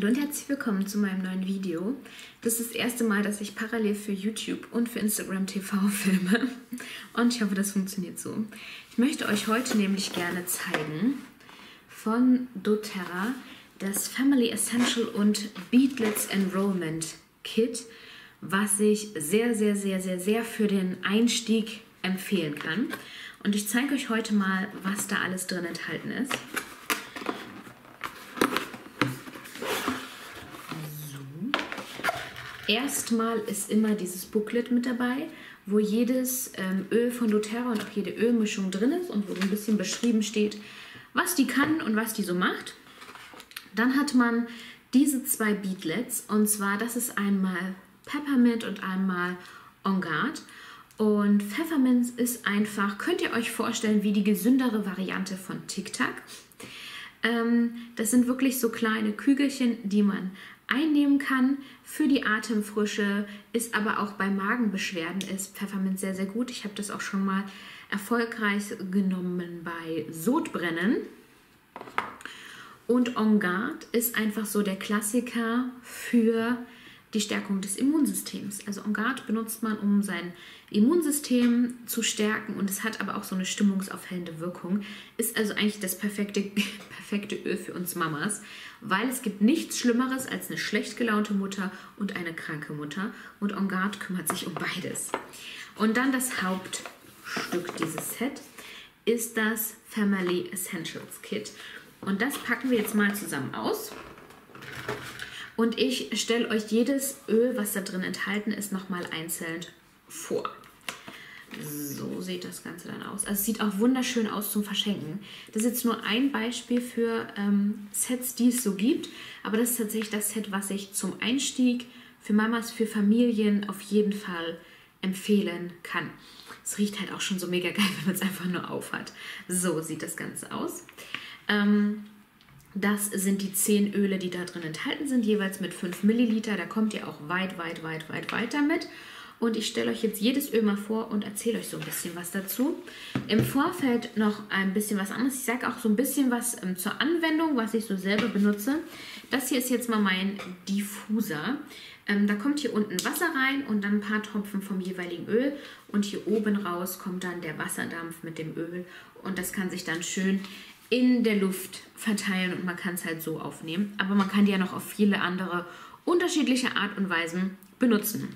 Hallo und herzlich willkommen zu meinem neuen Video. Das ist das erste Mal, dass ich parallel für YouTube und für Instagram TV filme und ich hoffe, das funktioniert so. Ich möchte euch heute nämlich gerne zeigen von doTERRA das Family Essential und Beatlets Enrollment Kit, was ich sehr, sehr, sehr, sehr, sehr für den Einstieg empfehlen kann. Und ich zeige euch heute mal, was da alles drin enthalten ist. Erstmal ist immer dieses Booklet mit dabei, wo jedes ähm, Öl von doTERRA und auch jede Ölmischung drin ist und wo so ein bisschen beschrieben steht, was die kann und was die so macht. Dann hat man diese zwei Beatlets und zwar das ist einmal Peppermint und einmal On Guard. Und Pfefferminz ist einfach, könnt ihr euch vorstellen, wie die gesündere Variante von Tic Tac. Ähm, das sind wirklich so kleine Kügelchen, die man einnehmen kann für die Atemfrische, ist aber auch bei Magenbeschwerden ist Pfefferminz sehr, sehr gut. Ich habe das auch schon mal erfolgreich genommen bei Sodbrennen. Und On Guard ist einfach so der Klassiker für die Stärkung des Immunsystems. Also On Guard benutzt man, um sein Immunsystem zu stärken und es hat aber auch so eine stimmungsaufhellende Wirkung. Ist also eigentlich das perfekte, perfekte Öl für uns Mamas, weil es gibt nichts Schlimmeres als eine schlecht gelaunte Mutter und eine kranke Mutter und On Guard kümmert sich um beides. Und dann das Hauptstück dieses Set ist das Family Essentials Kit. Und das packen wir jetzt mal zusammen aus. Und ich stelle euch jedes Öl, was da drin enthalten ist, nochmal einzeln vor. So sieht das Ganze dann aus. Also es sieht auch wunderschön aus zum Verschenken. Das ist jetzt nur ein Beispiel für ähm, Sets, die es so gibt. Aber das ist tatsächlich das Set, was ich zum Einstieg für Mamas, für Familien auf jeden Fall empfehlen kann. Es riecht halt auch schon so mega geil, wenn man es einfach nur aufhat. So sieht das Ganze aus. Ähm, das sind die 10 Öle, die da drin enthalten sind, jeweils mit 5 Milliliter. Da kommt ihr auch weit, weit, weit, weit weiter mit. Und ich stelle euch jetzt jedes Öl mal vor und erzähle euch so ein bisschen was dazu. Im Vorfeld noch ein bisschen was anderes. Ich sage auch so ein bisschen was ähm, zur Anwendung, was ich so selber benutze. Das hier ist jetzt mal mein Diffuser. Ähm, da kommt hier unten Wasser rein und dann ein paar Tropfen vom jeweiligen Öl. Und hier oben raus kommt dann der Wasserdampf mit dem Öl. Und das kann sich dann schön in der Luft verteilen und man kann es halt so aufnehmen. Aber man kann die ja noch auf viele andere unterschiedliche Art und Weisen benutzen.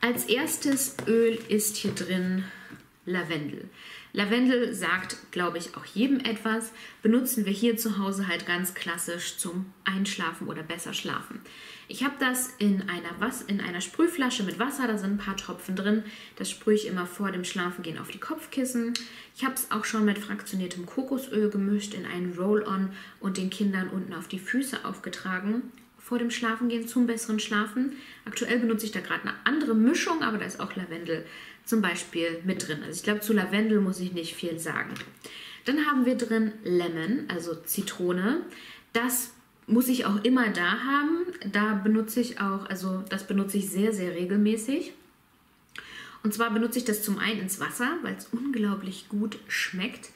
Als erstes Öl ist hier drin Lavendel. Lavendel sagt, glaube ich, auch jedem etwas. Benutzen wir hier zu Hause halt ganz klassisch zum Einschlafen oder besser schlafen. Ich habe das in einer, was, in einer Sprühflasche mit Wasser, da sind ein paar Tropfen drin. Das sprühe ich immer vor dem Schlafengehen auf die Kopfkissen. Ich habe es auch schon mit fraktioniertem Kokosöl gemischt in einen Roll-On und den Kindern unten auf die Füße aufgetragen vor dem Schlafengehen zum besseren Schlafen. Aktuell benutze ich da gerade eine andere Mischung, aber da ist auch Lavendel zum Beispiel mit drin. Also ich glaube, zu Lavendel muss ich nicht viel sagen. Dann haben wir drin Lemon, also Zitrone. Das muss ich auch immer da haben. Da benutze ich auch, also das benutze ich sehr, sehr regelmäßig. Und zwar benutze ich das zum einen ins Wasser, weil es unglaublich gut schmeckt.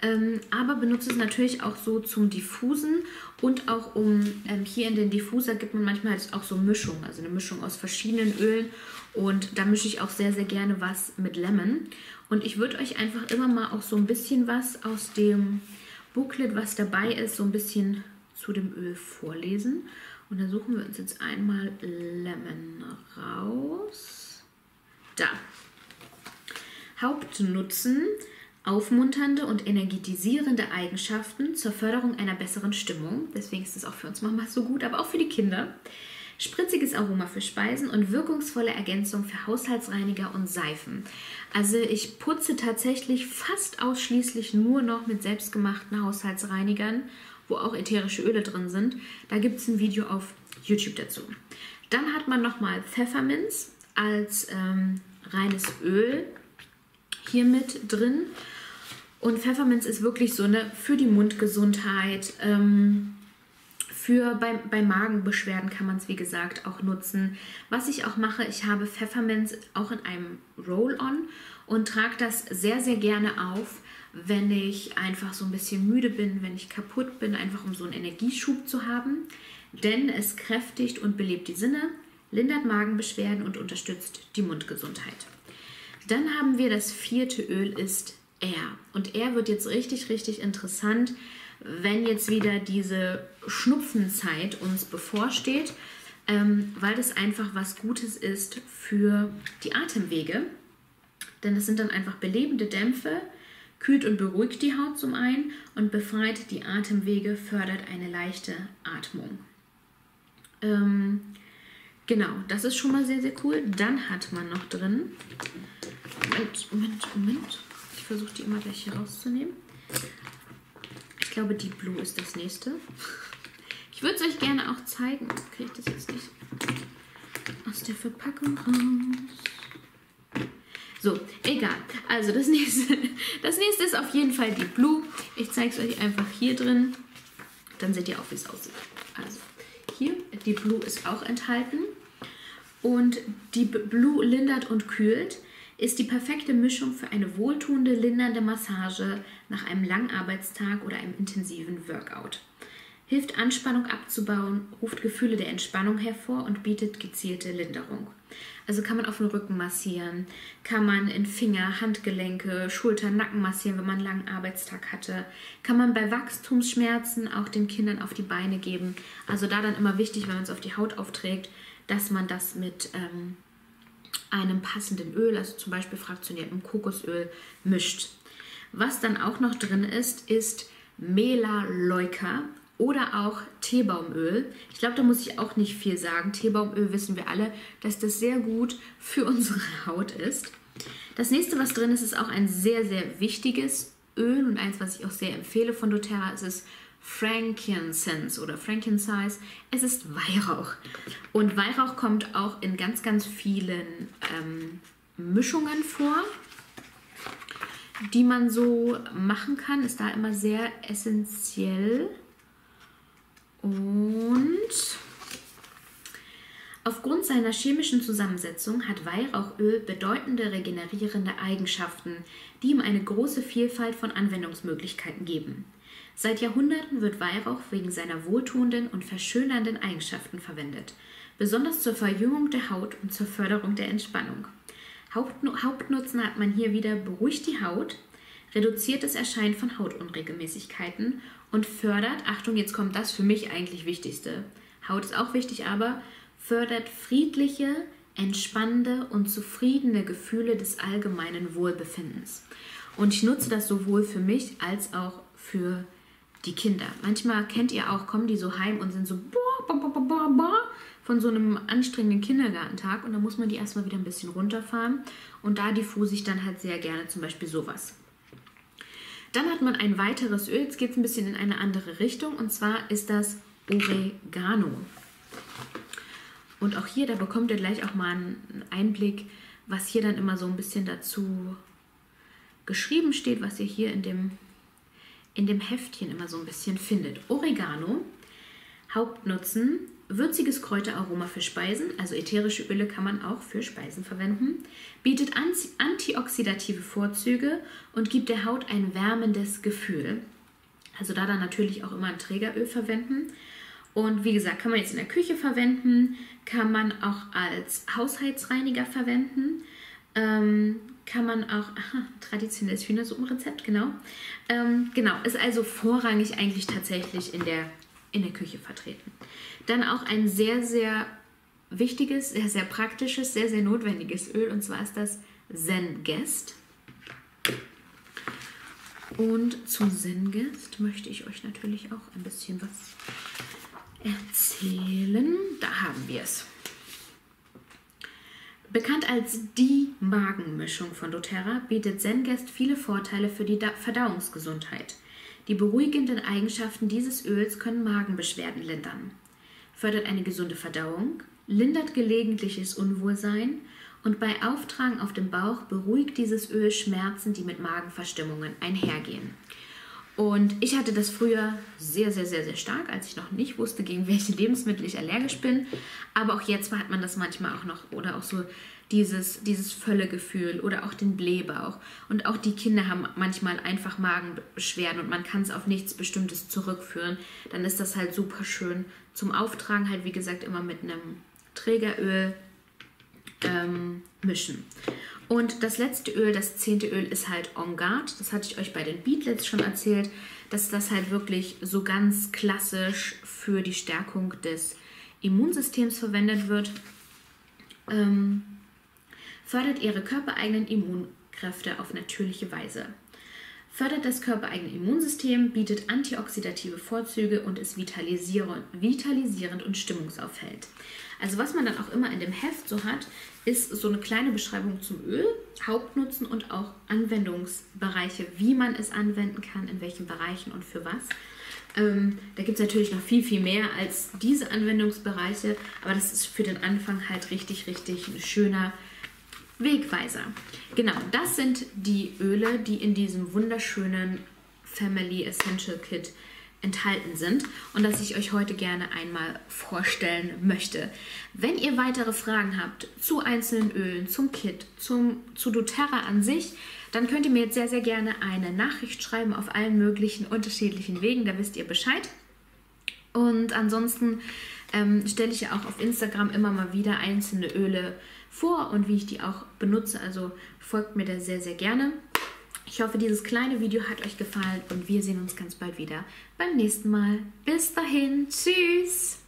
Ähm, aber benutze es natürlich auch so zum Diffusen und auch um, ähm, hier in den Diffuser gibt man manchmal halt auch so Mischung, also eine Mischung aus verschiedenen Ölen und da mische ich auch sehr, sehr gerne was mit Lemon. Und ich würde euch einfach immer mal auch so ein bisschen was aus dem Booklet, was dabei ist, so ein bisschen zu dem Öl vorlesen. Und da suchen wir uns jetzt einmal Lemon raus. Da. Hauptnutzen aufmunternde und energetisierende Eigenschaften zur Förderung einer besseren Stimmung. Deswegen ist es auch für uns Mamas so gut, aber auch für die Kinder. Spritziges Aroma für Speisen und wirkungsvolle Ergänzung für Haushaltsreiniger und Seifen. Also ich putze tatsächlich fast ausschließlich nur noch mit selbstgemachten Haushaltsreinigern, wo auch ätherische Öle drin sind. Da gibt es ein Video auf YouTube dazu. Dann hat man nochmal Pfefferminz als ähm, reines Öl hier mit drin. Und Pfefferminz ist wirklich so eine für die Mundgesundheit. Ähm, für bei, bei Magenbeschwerden kann man es wie gesagt auch nutzen. Was ich auch mache, ich habe Pfefferminz auch in einem Roll-on und trage das sehr, sehr gerne auf, wenn ich einfach so ein bisschen müde bin, wenn ich kaputt bin, einfach um so einen Energieschub zu haben. denn es kräftigt und belebt die Sinne, lindert Magenbeschwerden und unterstützt die Mundgesundheit. Dann haben wir das vierte Öl ist R. Und R wird jetzt richtig, richtig interessant, wenn jetzt wieder diese Schnupfenzeit uns bevorsteht, ähm, weil das einfach was Gutes ist für die Atemwege. Denn es sind dann einfach belebende Dämpfe, kühlt und beruhigt die Haut zum einen und befreit die Atemwege, fördert eine leichte Atmung. Ähm, genau, das ist schon mal sehr, sehr cool. Dann hat man noch drin. Moment, Moment, Moment. Ich versuche die immer gleich hier rauszunehmen. Ich glaube, die Blue ist das nächste. Ich würde es euch gerne auch zeigen. Kriege ich das jetzt nicht aus der Verpackung raus? So, egal. Also das nächste, das nächste ist auf jeden Fall die Blue. Ich zeige es euch einfach hier drin. Dann seht ihr auch, wie es aussieht. Also hier, die Blue ist auch enthalten. Und die Blue lindert und kühlt ist die perfekte Mischung für eine wohltuende, lindernde Massage nach einem langen Arbeitstag oder einem intensiven Workout. Hilft Anspannung abzubauen, ruft Gefühle der Entspannung hervor und bietet gezielte Linderung. Also kann man auf den Rücken massieren, kann man in Finger, Handgelenke, Schultern, Nacken massieren, wenn man einen langen Arbeitstag hatte. Kann man bei Wachstumsschmerzen auch den Kindern auf die Beine geben. Also da dann immer wichtig, wenn man es auf die Haut aufträgt, dass man das mit ähm, einem passenden Öl, also zum Beispiel fraktioniertem Kokosöl, mischt. Was dann auch noch drin ist, ist Melaleuca oder auch Teebaumöl. Ich glaube, da muss ich auch nicht viel sagen. Teebaumöl wissen wir alle, dass das sehr gut für unsere Haut ist. Das nächste, was drin ist, ist auch ein sehr, sehr wichtiges Öl und eins, was ich auch sehr empfehle von doTERRA. Es ist Frankincense oder Frankincense. Es ist Weihrauch. Und Weihrauch kommt auch in ganz, ganz vielen ähm, Mischungen vor, die man so machen kann. Ist da immer sehr essentiell. Und aufgrund seiner chemischen Zusammensetzung hat Weihrauchöl bedeutende regenerierende Eigenschaften, die ihm eine große Vielfalt von Anwendungsmöglichkeiten geben. Seit Jahrhunderten wird Weihrauch wegen seiner wohltuenden und verschönernden Eigenschaften verwendet, besonders zur Verjüngung der Haut und zur Förderung der Entspannung. Hauptnutzen hat man hier wieder beruhigt die Haut, reduziert das Erscheinen von Hautunregelmäßigkeiten und fördert, Achtung, jetzt kommt das für mich eigentlich Wichtigste. Haut ist auch wichtig, aber fördert friedliche, entspannende und zufriedene Gefühle des allgemeinen Wohlbefindens. Und ich nutze das sowohl für mich als auch für die Kinder. Manchmal kennt ihr auch, kommen die so heim und sind so von so einem anstrengenden Kindergartentag und dann muss man die erstmal wieder ein bisschen runterfahren und da diffuse ich dann halt sehr gerne zum Beispiel sowas. Dann hat man ein weiteres Öl, jetzt geht es ein bisschen in eine andere Richtung und zwar ist das Oregano. Und auch hier, da bekommt ihr gleich auch mal einen Einblick, was hier dann immer so ein bisschen dazu geschrieben steht, was ihr hier in dem in dem Heftchen immer so ein bisschen findet. Oregano, Hauptnutzen, würziges Kräuteraroma für Speisen, also ätherische Öle kann man auch für Speisen verwenden, bietet antioxidative Vorzüge und gibt der Haut ein wärmendes Gefühl. Also da dann natürlich auch immer ein Trägeröl verwenden. Und wie gesagt, kann man jetzt in der Küche verwenden, kann man auch als Haushaltsreiniger verwenden. Ähm, kann man auch, aha, traditionelles Hühnersuppenrezept, genau. Ähm, genau, ist also vorrangig eigentlich tatsächlich in der, in der Küche vertreten. Dann auch ein sehr, sehr wichtiges, sehr, sehr praktisches, sehr, sehr notwendiges Öl und zwar ist das Zen Guest. Und zu Zen Guest möchte ich euch natürlich auch ein bisschen was erzählen. Da haben wir es. Bekannt als die Magenmischung von doTERRA bietet Zengest viele Vorteile für die Verdauungsgesundheit. Die beruhigenden Eigenschaften dieses Öls können Magenbeschwerden lindern, fördert eine gesunde Verdauung, lindert gelegentliches Unwohlsein und bei Auftragen auf dem Bauch beruhigt dieses Öl Schmerzen, die mit Magenverstimmungen einhergehen. Und ich hatte das früher sehr, sehr, sehr, sehr stark, als ich noch nicht wusste, gegen welche Lebensmittel ich allergisch bin. Aber auch jetzt hat man das manchmal auch noch oder auch so dieses, dieses Völlegefühl oder auch den Blähbauch. Und auch die Kinder haben manchmal einfach Magenbeschwerden und man kann es auf nichts Bestimmtes zurückführen. Dann ist das halt super schön zum Auftragen, halt wie gesagt immer mit einem Trägeröl ähm, mischen. Und das letzte Öl, das zehnte Öl, ist halt On Guard. Das hatte ich euch bei den Beatlets schon erzählt, dass das halt wirklich so ganz klassisch für die Stärkung des Immunsystems verwendet wird. Ähm, fördert ihre körpereigenen Immunkräfte auf natürliche Weise. Fördert das körpereigene Immunsystem, bietet antioxidative Vorzüge und ist vitalisierend, und stimmungsaufhellend. Also was man dann auch immer in dem Heft so hat, ist so eine kleine Beschreibung zum Öl, Hauptnutzen und auch Anwendungsbereiche, wie man es anwenden kann, in welchen Bereichen und für was. Ähm, da gibt es natürlich noch viel, viel mehr als diese Anwendungsbereiche, aber das ist für den Anfang halt richtig, richtig ein schöner Wegweiser. Genau, das sind die Öle, die in diesem wunderschönen Family Essential Kit enthalten sind und das ich euch heute gerne einmal vorstellen möchte. Wenn ihr weitere Fragen habt zu einzelnen Ölen, zum Kit, zum, zu doTERRA an sich, dann könnt ihr mir jetzt sehr, sehr gerne eine Nachricht schreiben auf allen möglichen unterschiedlichen Wegen, da wisst ihr Bescheid. Und ansonsten ähm, stelle ich ja auch auf Instagram immer mal wieder einzelne Öle vor und wie ich die auch benutze. Also folgt mir da sehr, sehr gerne. Ich hoffe, dieses kleine Video hat euch gefallen und wir sehen uns ganz bald wieder beim nächsten Mal. Bis dahin, tschüss!